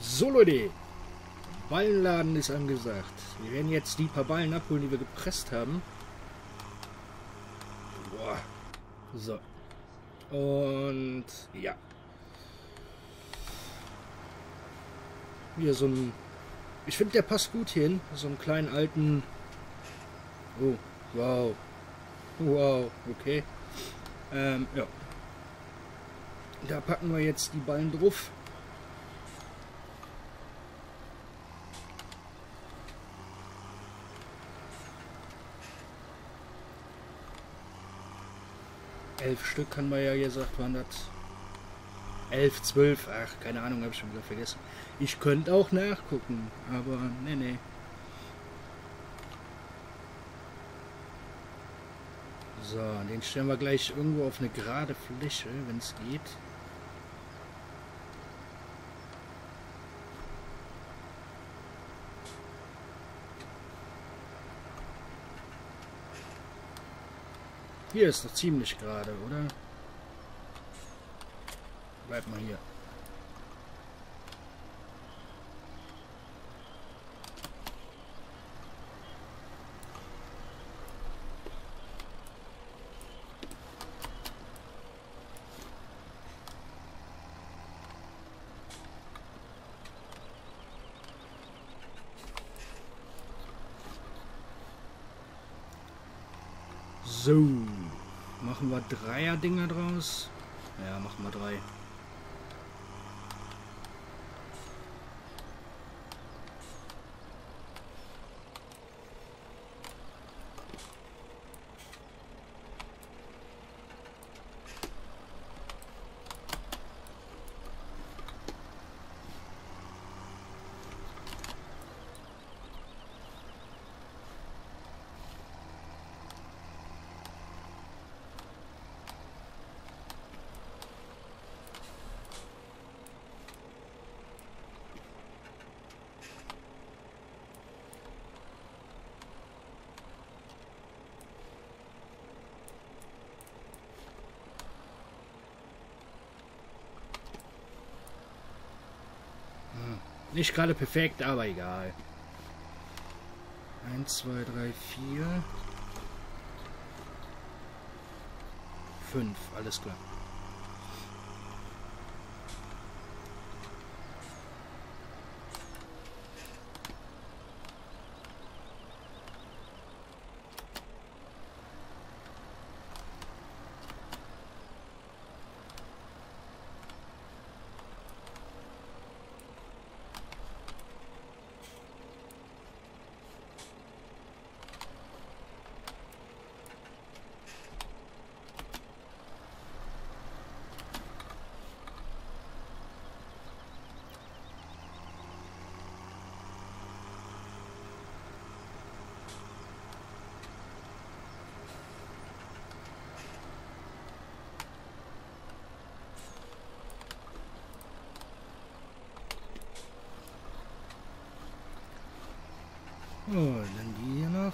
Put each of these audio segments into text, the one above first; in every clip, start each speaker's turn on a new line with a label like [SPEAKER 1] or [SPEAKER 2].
[SPEAKER 1] So Leute, Ballenladen ist angesagt. Wir werden jetzt die paar Ballen abholen, die wir gepresst haben. Boah. So. Und ja. Hier so ein... Ich finde, der passt gut hin. So einen kleinen alten... Oh, wow. Wow, okay. Ähm, ja. Da packen wir jetzt die Ballen drauf. Elf Stück haben wir ja gesagt, waren das. Elf, zwölf, ach, keine Ahnung, habe ich schon wieder vergessen. Ich könnte auch nachgucken, aber nee, nee. So, den stellen wir gleich irgendwo auf eine gerade Fläche, wenn es geht. Hier ist doch ziemlich gerade, oder? Bleib mal hier. So, machen wir Dreier-Dinger draus. Ja, machen wir drei. Nicht gerade perfekt, aber egal. 1, 2, 3, 4. 5, alles klar. Oh, dann die hier noch.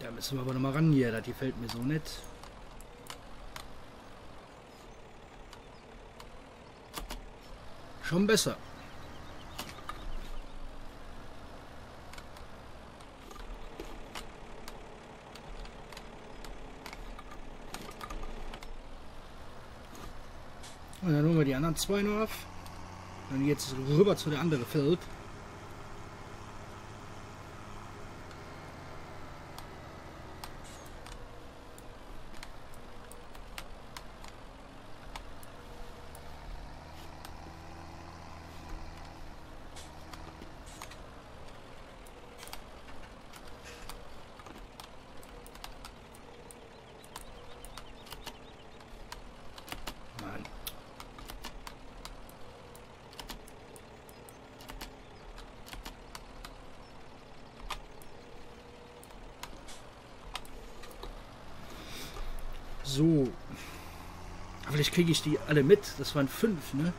[SPEAKER 1] Da müssen wir aber noch mal ran hier. Das gefällt mir so nicht. Schon besser. Und dann holen wir die anderen zwei noch auf. Dann jetzt rüber zu der anderen Feld. Mann. So. Aber vielleicht kriege ich die alle mit. Das waren fünf, ne?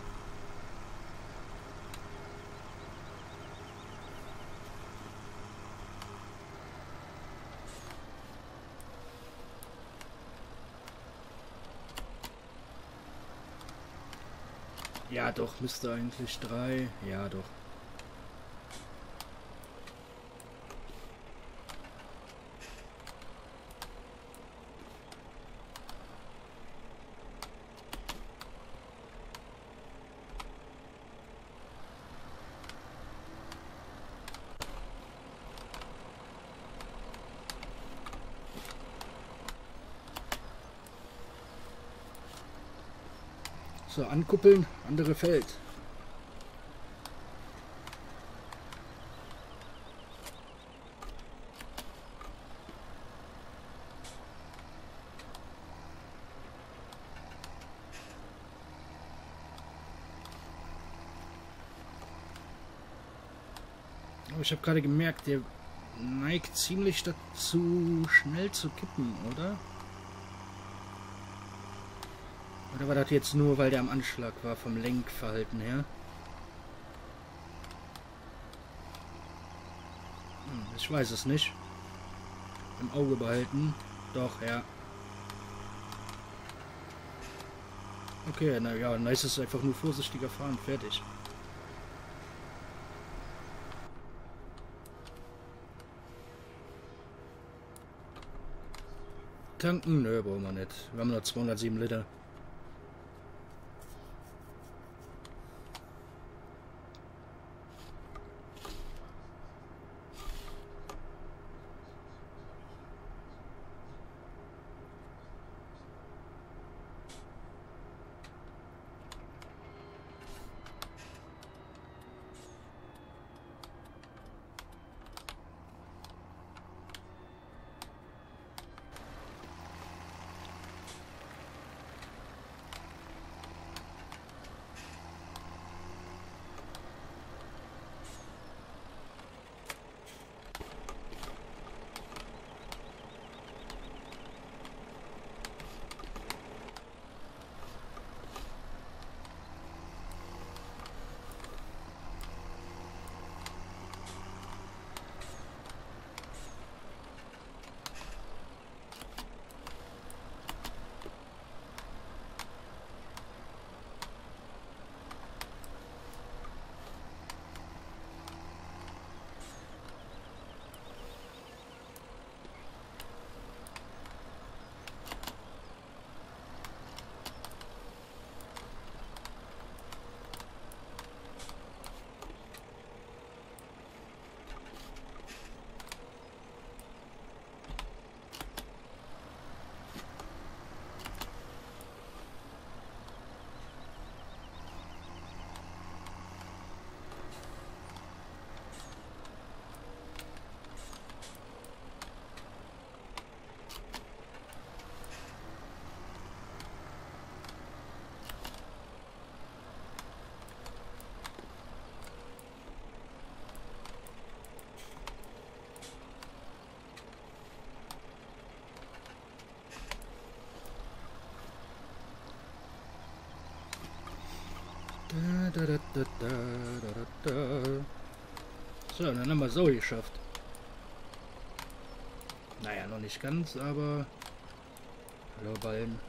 [SPEAKER 1] Ja, doch, müsste eigentlich drei. Ja, doch. So, ankuppeln, andere Feld. Aber ich habe gerade gemerkt, der neigt ziemlich dazu, schnell zu kippen, oder? Oder war das jetzt nur, weil der am Anschlag war, vom Lenkverhalten her? Hm, ich weiß es nicht. Im Auge behalten. Doch, ja. Okay, na ja, dann ist einfach nur vorsichtiger fahren. Fertig. Tanken? Nö, brauchen wir nicht. Wir haben nur 207 Liter. So, dann haben wir so geschafft. Naja, noch nicht ganz, aber... Hallo Ballen.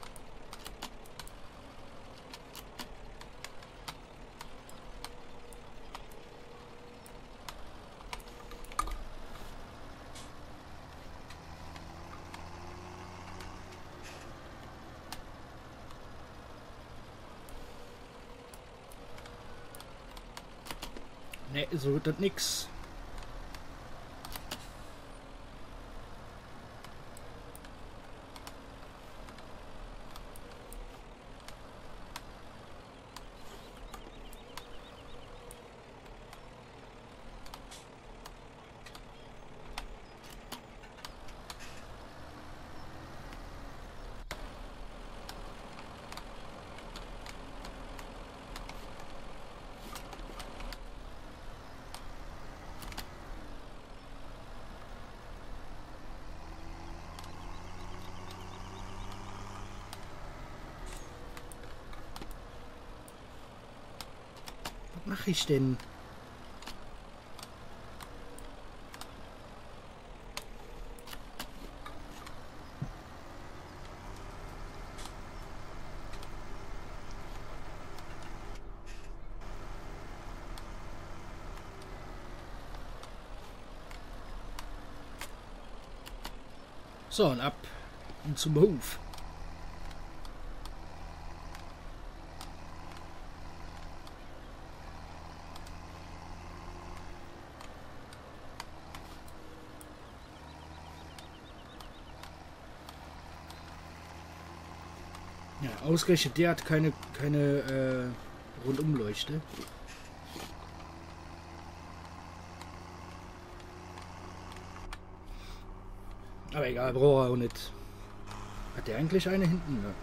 [SPEAKER 1] So wird das nix. Mache ich denn? So, und ab zum Hof. Ja, ausgerechnet der hat keine, keine äh, Rundumleuchte. Aber egal, braucht er auch nicht. Hat der eigentlich eine hinten? Ne?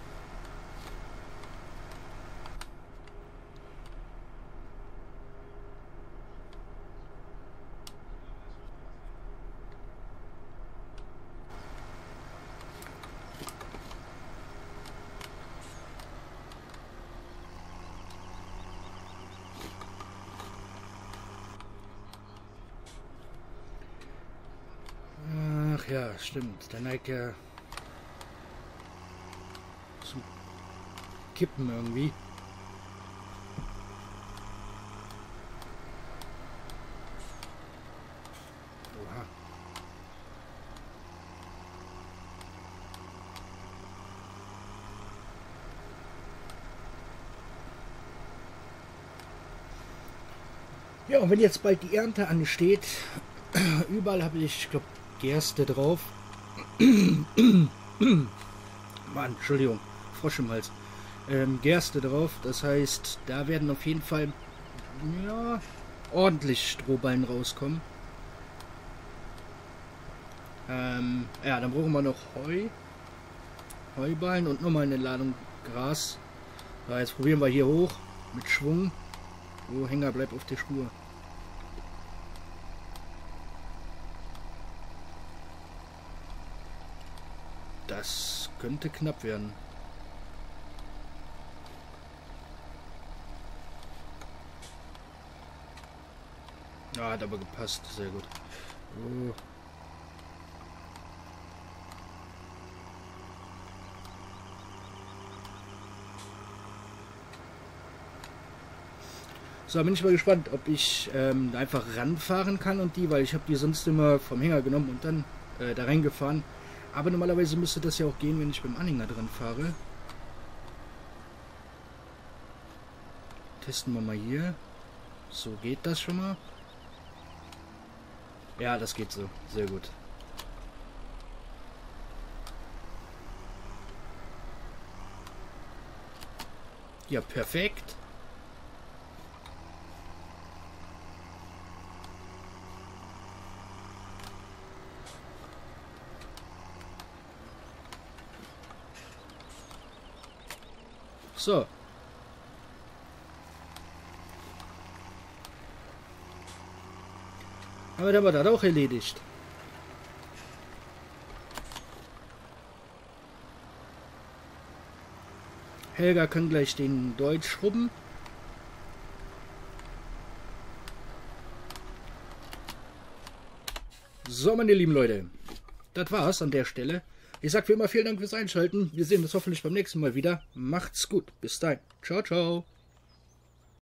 [SPEAKER 1] Ach ja, stimmt. Der neigt ja zum Kippen irgendwie. Ja, und wenn jetzt bald die Ernte ansteht, überall habe ich, ich glaube, Gerste drauf. Mann, Entschuldigung, Frosch im Hals. Ähm, Gerste drauf, das heißt, da werden auf jeden Fall ja, ordentlich Strohballen rauskommen. Ähm, ja, dann brauchen wir noch Heu. Heuballen und nochmal eine Ladung Gras. So, jetzt probieren wir hier hoch mit Schwung. Oh, Hänger bleibt auf der Spur. Das könnte knapp werden. Ah, hat aber gepasst. Sehr gut. Oh. So, bin ich mal gespannt, ob ich ähm, einfach ranfahren kann und die, weil ich habe die sonst immer vom Hänger genommen und dann äh, da reingefahren. Aber normalerweise müsste das ja auch gehen, wenn ich beim Anhänger drin fahre. Testen wir mal hier. So geht das schon mal. Ja, das geht so. Sehr gut. Ja, perfekt. So. Aber der war das auch erledigt. Helga kann gleich den Deutsch schrubben. So, meine lieben Leute, das war's an der Stelle. Ich sag wie immer vielen Dank fürs Einschalten. Wir sehen uns hoffentlich beim nächsten Mal wieder. Macht's gut. Bis dahin. Ciao, ciao.